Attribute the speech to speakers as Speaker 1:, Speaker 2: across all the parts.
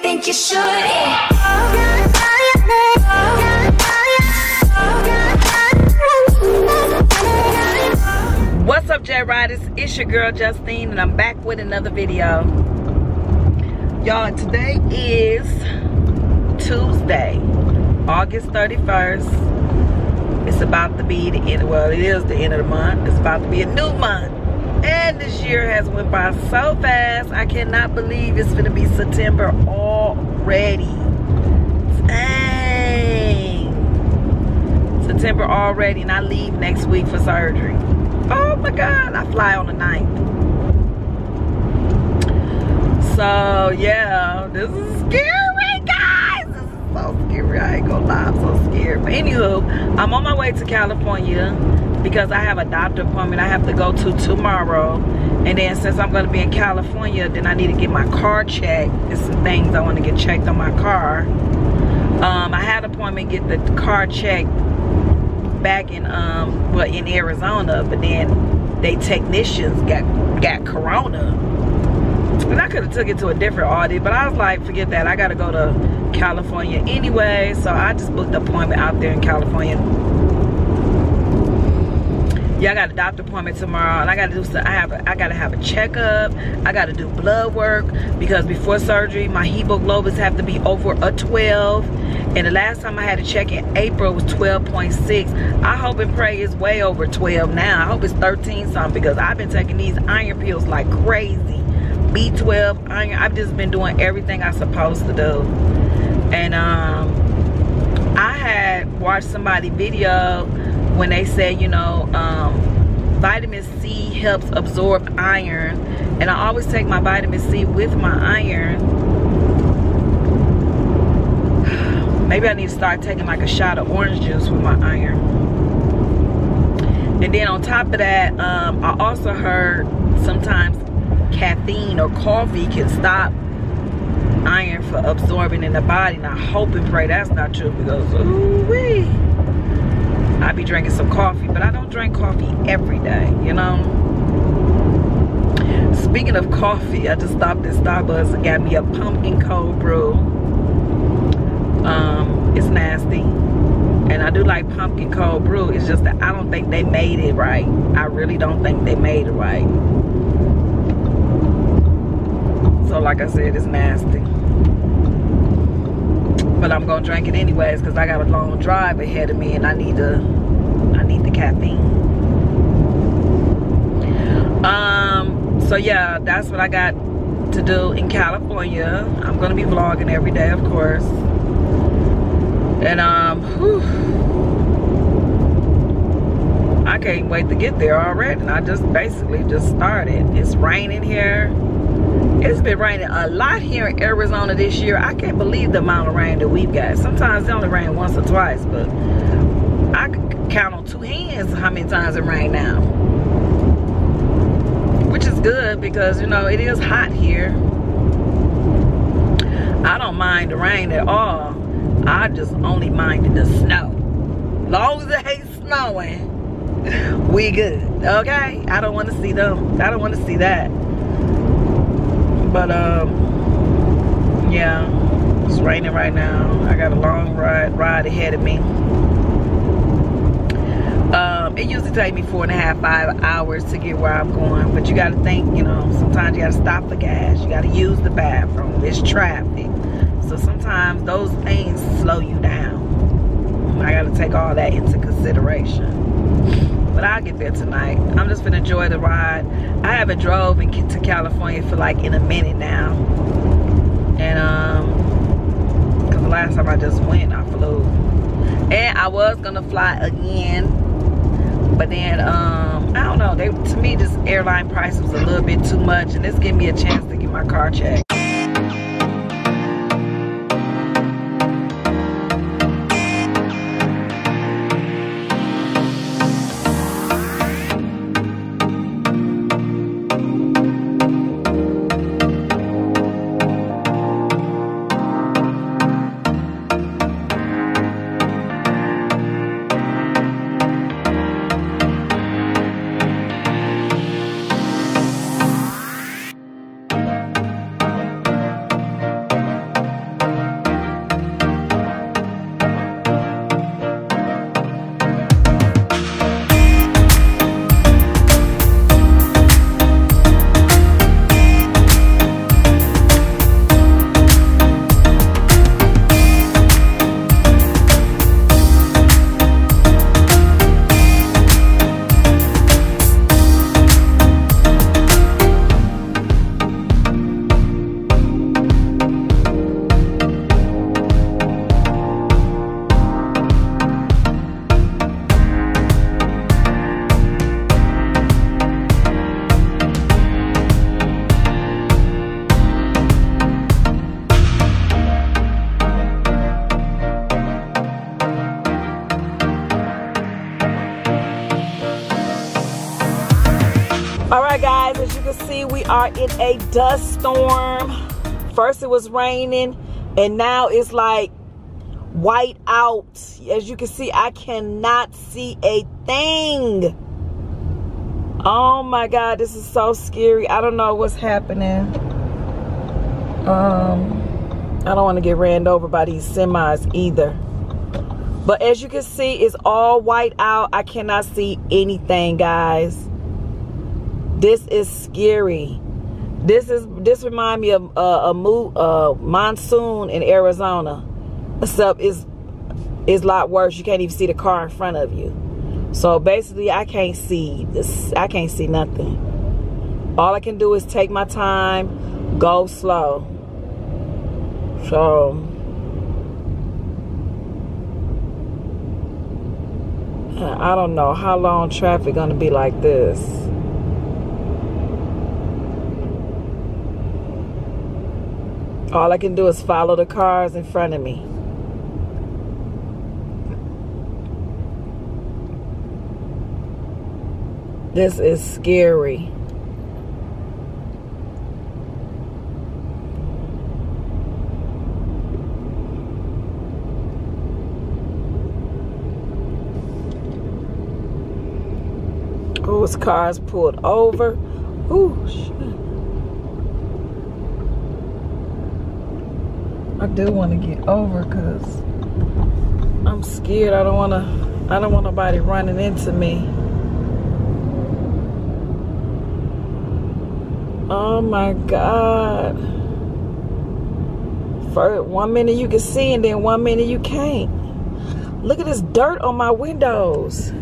Speaker 1: think you should. Yeah.
Speaker 2: What's up, Jriders? It's your girl Justine, and I'm back with another video. Y'all, today is Tuesday, August 31st. It's about to be the end, well, it is the end of the month. It's about to be a new month. And this year has went by so fast. I cannot believe it's gonna be September already. Dang. September already, and I leave next week for surgery. Oh my God, I fly on the 9th. So yeah, this is scary, guys. This is so scary. I ain't gonna lie, I'm so scared. But anywho, I'm on my way to California because I have a doctor appointment I have to go to tomorrow. And then since I'm gonna be in California, then I need to get my car checked. There's some things I want to get checked on my car. Um, I had an appointment get the car checked back in um well in Arizona, but then they technicians got got corona. And I could have took it to a different audit, but I was like, forget that. I gotta go to California anyway. So I just booked an appointment out there in California. Yeah, I got a doctor appointment tomorrow, and I gotta do some. I have. A, I gotta have a checkup. I gotta do blood work because before surgery, my hemoglobins have to be over a 12. And the last time I had to check in April was 12.6. I hope and pray it's way over 12 now. I hope it's 13 something because I've been taking these iron pills like crazy. B12 iron. I've just been doing everything I'm supposed to do. And um, I had watched somebody video when they said, you know, um, vitamin C helps absorb iron. And I always take my vitamin C with my iron. Maybe I need to start taking like a shot of orange juice with my iron. And then on top of that, um, I also heard sometimes caffeine or coffee can stop iron for absorbing in the body. And I hope and pray that's not true because, ooh wee. I be drinking some coffee, but I don't drink coffee every day, you know? Speaking of coffee, I just stopped at Starbucks and got me a pumpkin cold brew. Um, it's nasty. And I do like pumpkin cold brew. It's just that I don't think they made it right. I really don't think they made it right. So like I said, it's nasty. But I'm gonna drink it anyways because I got a long drive ahead of me and I need to I need the caffeine. Um so yeah, that's what I got to do in California. I'm gonna be vlogging every day of course. And um whew, I can't wait to get there already. And I just basically just started. It's raining here. It's been raining a lot here in Arizona this year. I can't believe the amount of rain that we've got. Sometimes it only rain once or twice, but count on two hands how many times it rained now. Which is good because, you know, it is hot here. I don't mind the rain at all. I just only minded the snow. Long as it ain't snowing, we good, okay? I don't want to see them. I don't want to see that. But, um, yeah, it's raining right now. I got a long ride, ride ahead of me. Um, it usually takes me four and a half, five hours to get where I'm going. But you got to think, you know, sometimes you got to stop for gas. You got to use the bathroom. It's traffic. So sometimes those things slow you down. I got to take all that into consideration. But I'll get there tonight. I'm just gonna enjoy the ride. I haven't drove in, to California for like in a minute now. And um, cause the last time I just went, I flew. And I was gonna fly again. Then, um, I don't know. They To me, this airline price was a little bit too much. And this gave me a chance to get my car checked. Are in a dust storm. First it was raining, and now it's like white out. As you can see, I cannot see a thing. Oh my God, this is so scary. I don't know what's happening. Um, I don't want to get ran over by these semis either. But as you can see, it's all white out. I cannot see anything, guys. This is scary. This is this remind me of uh, a mo uh, monsoon in Arizona. Except it's it's a lot worse. You can't even see the car in front of you. So basically, I can't see this. I can't see nothing. All I can do is take my time, go slow. So I don't know how long traffic gonna be like this. All I can do is follow the cars in front of me. This is scary. Oh, his car's pulled over. Ooh, shit. I do want to get over because I'm scared. I don't want to, I don't want nobody running into me. Oh my God. For one minute you can see and then one minute you can't. Look at this dirt on my windows.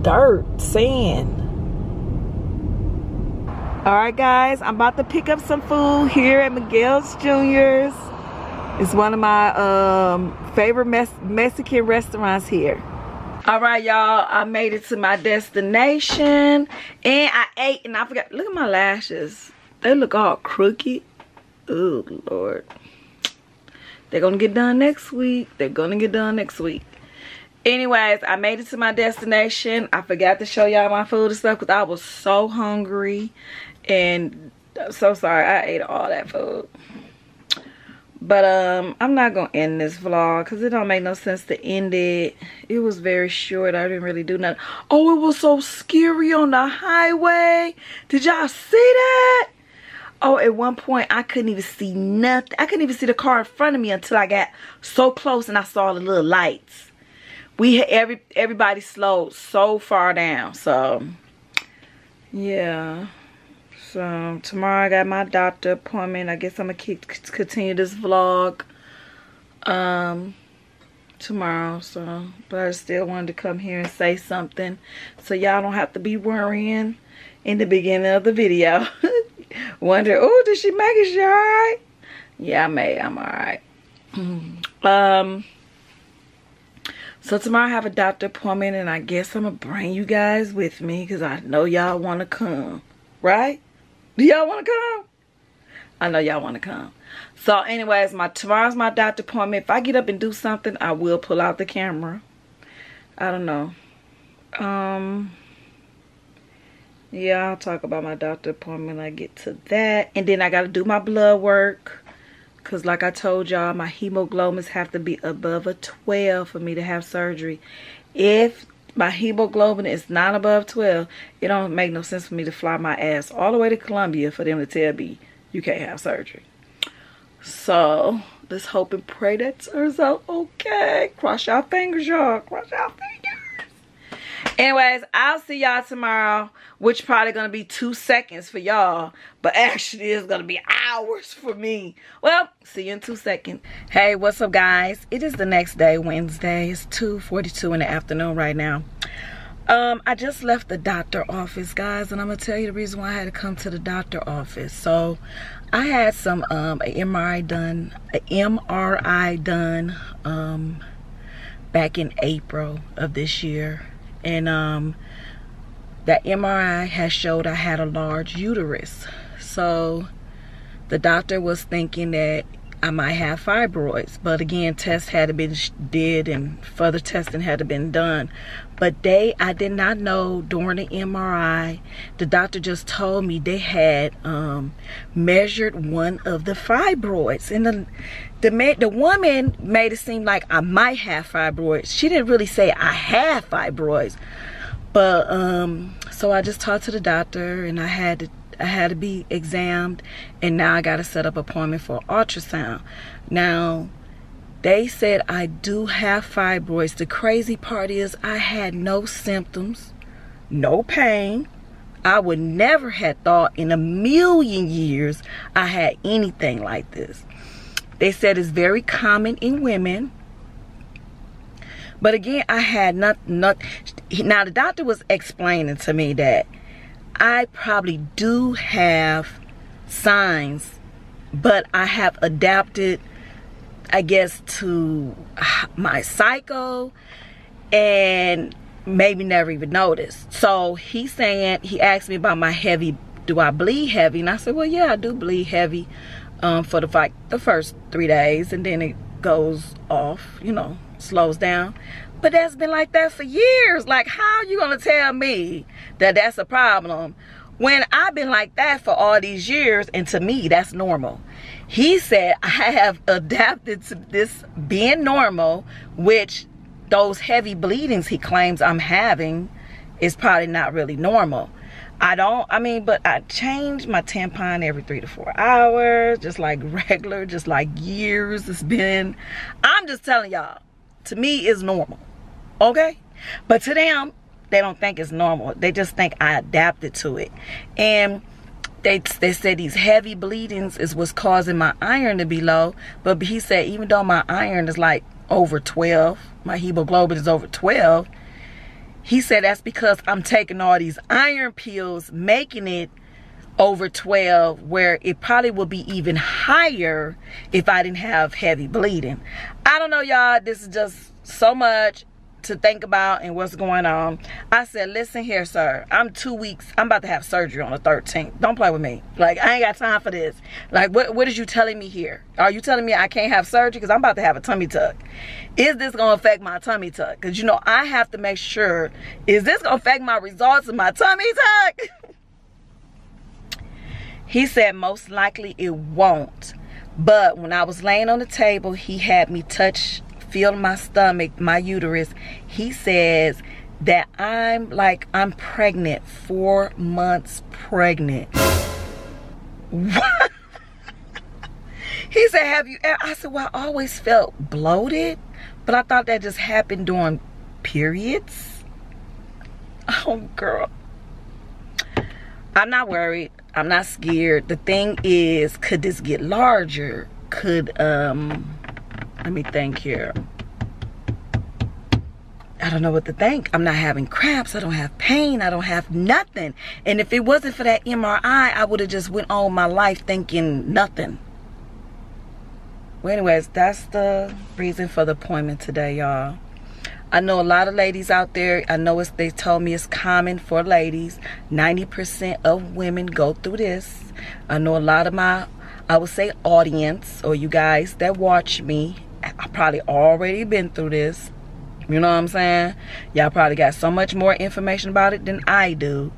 Speaker 2: Dirt, sand. All right, guys, I'm about to pick up some food here at Miguel's Junior's. It's one of my um, favorite Mexican restaurants here. All right, y'all, I made it to my destination and I ate and I forgot, look at my lashes. They look all crooked. Oh, Lord. They're gonna get done next week. They're gonna get done next week. Anyways, I made it to my destination. I forgot to show y'all my food and stuff because I was so hungry and I'm so sorry I ate all that food. But um, I'm not to end this vlog because it don't make no sense to end it. It was very short. I didn't really do nothing. Oh, it was so scary on the highway. Did y'all see that? Oh, at one point, I couldn't even see nothing. I couldn't even see the car in front of me until I got so close and I saw the little lights. We every Everybody slowed so far down. So, yeah. So tomorrow I got my doctor appointment. I guess I'm gonna keep continue this vlog um tomorrow. So but I still wanted to come here and say something so y'all don't have to be worrying in the beginning of the video. Wonder, oh, did she make it? She alright? Yeah, I made. I'm alright. um so tomorrow I have a doctor appointment and I guess I'm gonna bring you guys with me because I know y'all wanna come. Right? Do y'all want to come? I know y'all want to come. So anyways, my tomorrow's my doctor appointment. If I get up and do something, I will pull out the camera. I don't know. Um, yeah, I'll talk about my doctor appointment I get to that. And then I got to do my blood work. Because like I told y'all, my hemoglobins have to be above a 12 for me to have surgery. If my hemoglobin is not above 12, it don't make no sense for me to fly my ass all the way to Colombia for them to tell me you can't have surgery. So, let's hope and pray that turns out okay. Cross your fingers, y'all. Cross your fingers. Anyways, I'll see y'all tomorrow, which probably going to be two seconds for y'all. But actually, it's going to be hours for me. Well, see you in two seconds. Hey, what's up, guys? It is the next day, Wednesday. It's 2.42 in the afternoon right now. Um, I just left the doctor office, guys, and I'm going to tell you the reason why I had to come to the doctor office. So, I had some um, MRI done, a MRI done um, back in April of this year and um, that MRI has showed I had a large uterus. So the doctor was thinking that I might have fibroids. But again, tests had to be did and further testing had to been done. But they, I did not know during the MRI. The doctor just told me they had um, measured one of the fibroids, and the the the woman made it seem like I might have fibroids. She didn't really say I have fibroids, but um, so I just talked to the doctor, and I had to I had to be examined, and now I got to set up appointment for ultrasound. Now, they said I do have fibroids. The crazy part is I had no symptoms, no pain. I would never have thought in a million years I had anything like this. They said it's very common in women. But again, I had not, not now the doctor was explaining to me that I probably do have signs, but I have adapted, I guess, to my cycle and maybe never even noticed. So he's saying, he asked me about my heavy, do I bleed heavy? And I said, well, yeah, I do bleed heavy um, for the, like, the first three days and then it goes off, you know, slows down. But that's been like that for years. Like, how are you going to tell me that that's a problem when I've been like that for all these years and to me that's normal. He said I have adapted to this being normal, which those heavy bleedings he claims I'm having is probably not really normal. I don't, I mean, but I change my tampon every three to four hours, just like regular, just like years it's been. I'm just telling y'all, to me is normal okay? But to them they don't think it's normal. They just think i adapted to it. And they they said these heavy bleedings is what's causing my iron to be low. But he said even though my iron is like over 12 my hemoglobin is over 12 he said that's because i'm taking all these iron pills making it over 12 where it probably would be even higher if i didn't have heavy bleeding i don't know y'all this is just so much to think about and what's going on. I said, listen here, sir. I'm two weeks. I'm about to have surgery on the 13th. Don't play with me. Like, I ain't got time for this. Like, what, what is you telling me here? Are you telling me I can't have surgery? Because I'm about to have a tummy tuck. Is this going to affect my tummy tuck? Because, you know, I have to make sure, is this going to affect my results of my tummy tuck? he said, most likely it won't. But when I was laying on the table, he had me touch feel my stomach, my uterus, he says that I'm like, I'm pregnant, four months pregnant. What? he said, have you, I said, well, I always felt bloated, but I thought that just happened during periods. Oh, girl. I'm not worried. I'm not scared. The thing is, could this get larger? Could, um, let me think here. I don't know what to think. I'm not having cramps. I don't have pain. I don't have nothing. And if it wasn't for that MRI, I would have just went on my life thinking nothing. Well, anyways, that's the reason for the appointment today, y'all. I know a lot of ladies out there. I know it's, they told me it's common for ladies. 90% of women go through this. I know a lot of my, I would say audience or you guys that watch me I probably already been through this. You know what I'm saying? Y'all probably got so much more information about it than I do.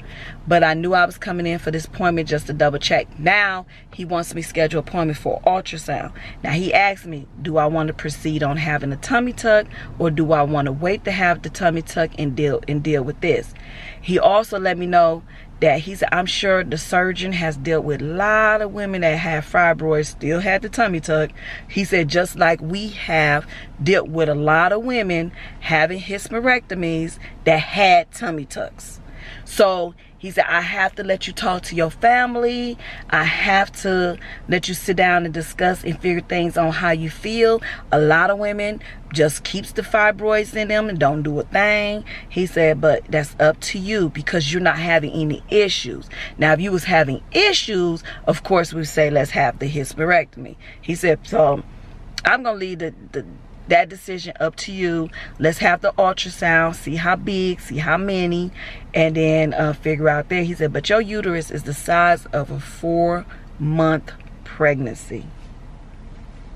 Speaker 2: But I knew I was coming in for this appointment just to double check. Now, he wants me to schedule appointment for ultrasound. Now, he asked me, do I want to proceed on having a tummy tuck or do I want to wait to have the tummy tuck and deal and deal with this? He also let me know that he said, I'm sure the surgeon has dealt with a lot of women that have fibroids, still had the tummy tuck. He said, just like we have dealt with a lot of women having hysterectomies that had tummy tucks. So he said, I have to let you talk to your family. I have to let you sit down and discuss and figure things on how you feel. A lot of women just keeps the fibroids in them and don't do a thing. He said, but that's up to you because you're not having any issues. Now, if you was having issues, of course, we say, let's have the hysterectomy. He said, so I'm going to leave the, the that decision up to you let's have the ultrasound see how big see how many and then uh, figure out there he said but your uterus is the size of a four month pregnancy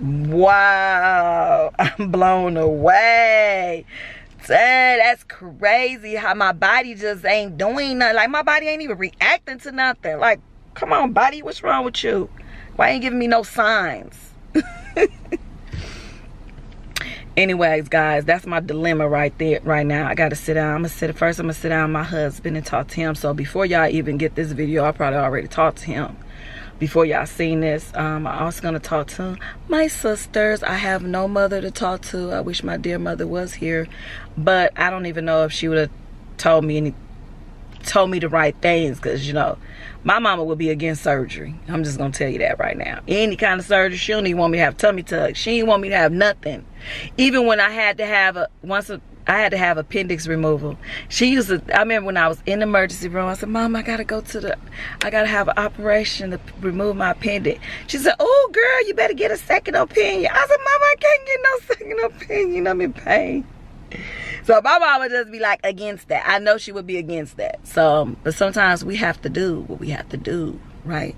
Speaker 2: Wow, I'm blown away. Dang, that's crazy how my body just ain't doing nothing. Like my body ain't even reacting to nothing. Like, come on, body, what's wrong with you? Why ain't giving me no signs? Anyways, guys, that's my dilemma right there, right now. I gotta sit down. I'm gonna sit first. I'm gonna sit down with my husband and talk to him. So before y'all even get this video, I probably already talked to him before y'all seen this um i also gonna talk to my sisters i have no mother to talk to i wish my dear mother was here but i don't even know if she would have told me any told me the right things because you know my mama would be against surgery i'm just gonna tell you that right now any kind of surgery she don't even want me to have tummy tuck she didn't want me to have nothing even when i had to have a once a I had to have appendix removal. She used to, I remember when I was in the emergency room, I said, Mom, I gotta go to the, I gotta have an operation to remove my appendix. She said, oh girl, you better get a second opinion. I said, Mom, I can't get no second opinion, I'm in pain. So my mom would just be like against that. I know she would be against that. So, but sometimes we have to do what we have to do, right?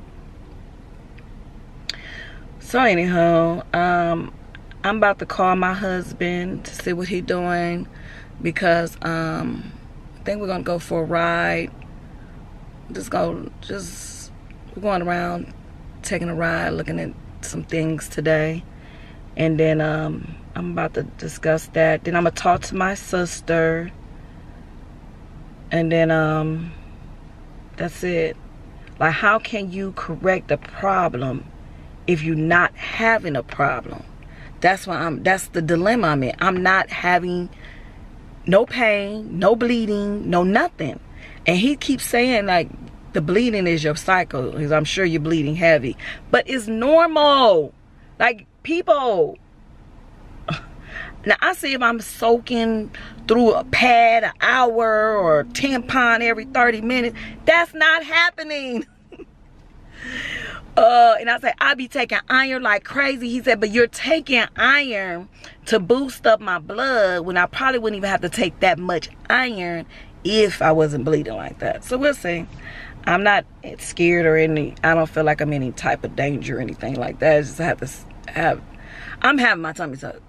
Speaker 2: So anyhow, um, I'm about to call my husband to see what he doing because um, I think we're gonna go for a ride. Just go, just we're going around taking a ride, looking at some things today, and then um, I'm about to discuss that. Then I'm gonna talk to my sister, and then um, that's it. Like, how can you correct a problem if you're not having a problem? That's why I'm. That's the dilemma I'm in. I'm not having no pain, no bleeding, no nothing. And he keeps saying like the bleeding is your cycle because I'm sure you're bleeding heavy. But it's normal. Like people. Now I see if I'm soaking through a pad an hour or tampon every 30 minutes. That's not happening. Uh, and I say I be taking iron like crazy. He said, but you're taking iron to boost up my blood when I probably wouldn't even have to take that much iron if I wasn't bleeding like that. So we'll see. I'm not scared or any, I don't feel like I'm in any type of danger or anything like that. I just have to have, I'm having my tummy tuck.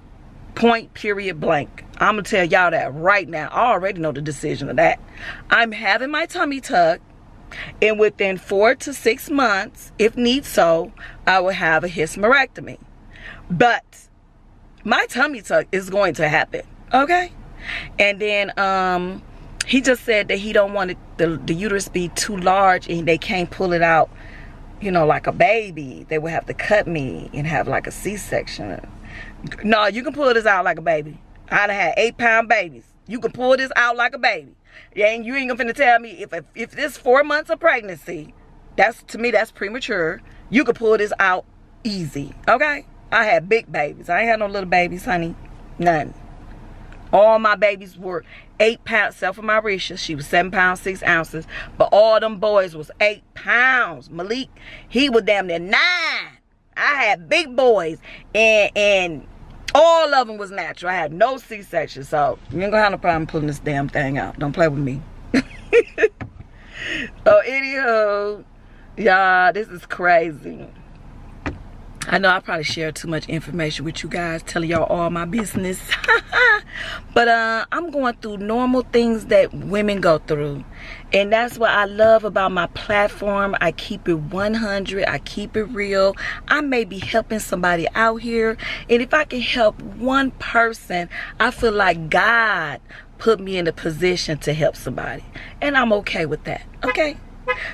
Speaker 2: Point, period, blank. I'm to tell y'all that right now. I already know the decision of that. I'm having my tummy tuck and within four to six months, if need so, I will have a hysterectomy. But my tummy tuck is going to happen, okay? And then um, he just said that he don't want the, the uterus be too large and they can't pull it out, you know, like a baby. They would have to cut me and have like a C-section. No, you can pull this out like a baby. I done had eight pound babies. You can pull this out like a baby. And you ain't gonna tell me if, if if this four months of pregnancy, that's to me that's premature. You could pull this out easy. Okay? I had big babies. I ain't had no little babies, honey. None. All my babies were eight pounds, except for Myresha. She was seven pounds, six ounces. But all them boys was eight pounds. Malik, he was damn near nine. I had big boys. And and all of them was natural. I had no C-section. So you ain't gonna have no problem pulling this damn thing out. Don't play with me. so anyhow, y'all, this is crazy. I know I probably share too much information with you guys, telling y'all all my business. but uh, I'm going through normal things that women go through. And that's what I love about my platform. I keep it 100. I keep it real. I may be helping somebody out here. And if I can help one person, I feel like God put me in a position to help somebody. And I'm okay with that. Okay?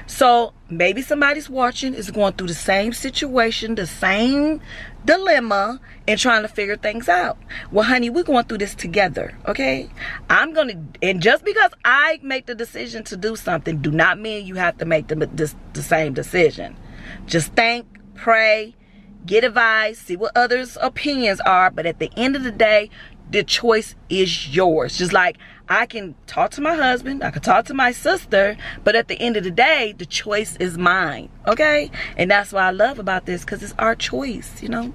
Speaker 2: So maybe somebody's watching is going through the same situation, the same dilemma, and trying to figure things out. Well, honey, we're going through this together, okay? I'm going to, and just because I make the decision to do something, do not mean you have to make the, the, the same decision. Just think, pray, get advice, see what others' opinions are, but at the end of the day, the choice is yours. Just like I can talk to my husband, I can talk to my sister, but at the end of the day, the choice is mine. Okay? And that's what I love about this because it's our choice, you know?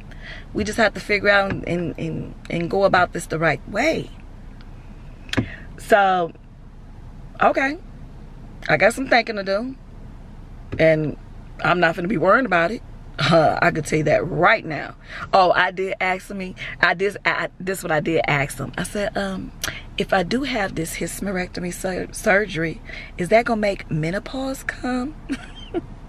Speaker 2: We just have to figure out and, and, and go about this the right way. So, okay. I got some thinking to do. And I'm not going to be worrying about it. Uh, I could tell you that right now. Oh, I did ask me. I did. I, this what I did ask him. I said, um, if I do have this hysterectomy sur surgery, is that gonna make menopause come?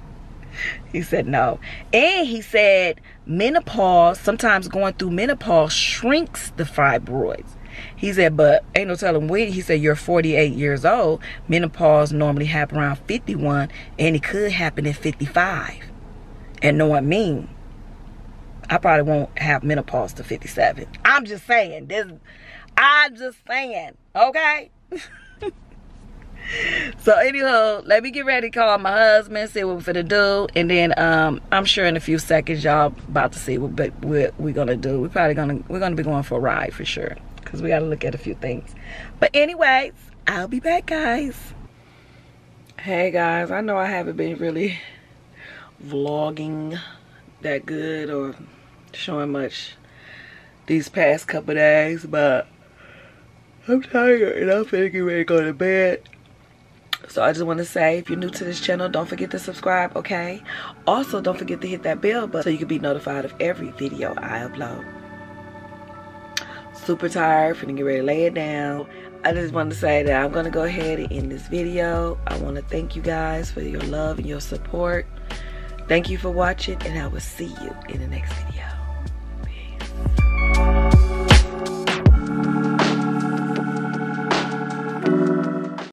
Speaker 2: he said no, and he said menopause. Sometimes going through menopause shrinks the fibroids. He said, but ain't no telling when. He said, you're 48 years old. Menopause normally happen around 51, and it could happen at 55 and know what I mean. I probably won't have menopause to 57. I'm just saying. This I'm just saying. Okay? so anyhow, let me get ready to call my husband, see what we're gonna do, and then um, I'm sure in a few seconds y'all about to see what we're, we're gonna do. We're probably gonna we're gonna be going for a ride for sure, cause we gotta look at a few things. But anyways, I'll be back, guys. Hey guys, I know I haven't been really vlogging that good or showing much these past couple days, but I'm tired and I'm finna get ready to go to bed. So I just want to say, if you're new to this channel, don't forget to subscribe, okay? Also, don't forget to hit that bell button so you can be notified of every video I upload. Super tired, finna get ready to lay it down. I just want to say that I'm going to go ahead and end this video. I want to thank you guys for your love and your support. Thank you for watching and I will see you in the next video.